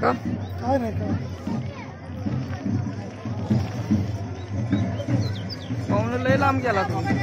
का? काय नाही काय. पाहुणे लय लांब गेला तुम्ही